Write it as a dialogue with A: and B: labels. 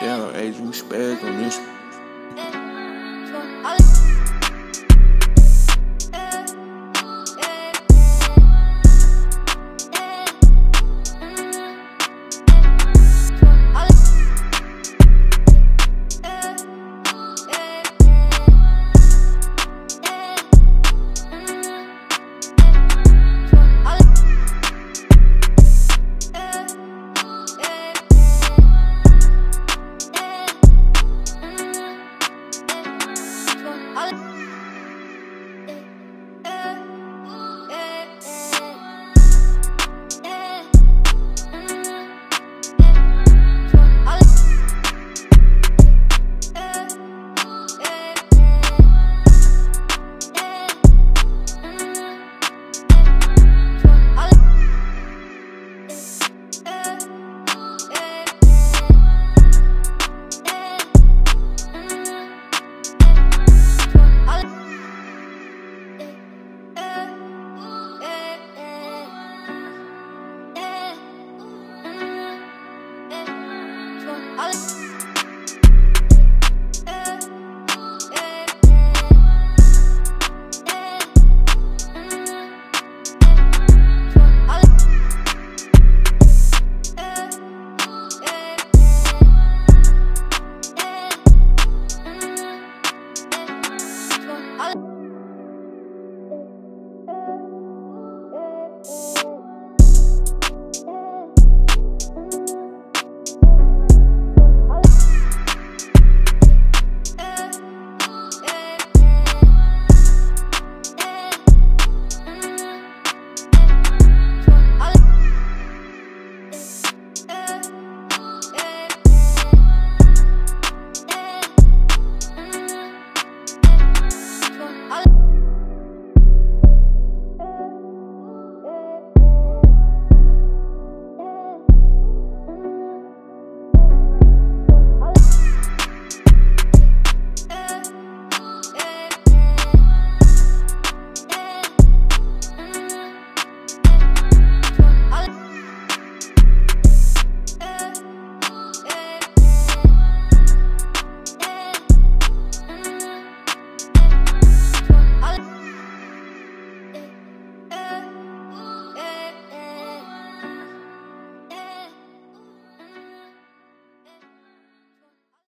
A: Damn, age, you spaz on this.